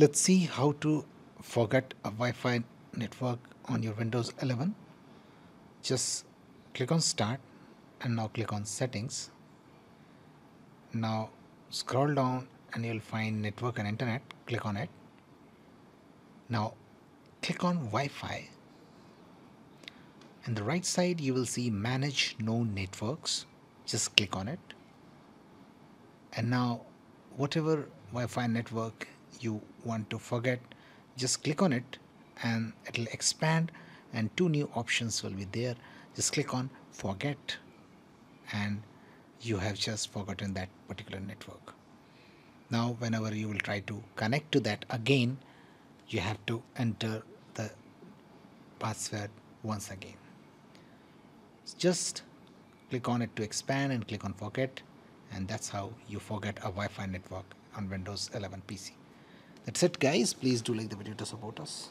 let's see how to forget a Wi-Fi network on your Windows 11 just click on start and now click on settings. Now scroll down and you'll find network and internet. Click on it. Now click on Wi-Fi. In the right side you will see manage known networks. Just click on it. And now whatever Wi-Fi network you want to forget just click on it and it will expand and two new options will be there. Just click on forget and you have just forgotten that particular network. Now whenever you will try to connect to that again you have to enter the password once again. Just click on it to expand and click on forget and that's how you forget a Wi-Fi network on Windows 11 PC. That's it guys. Please do like the video to support us.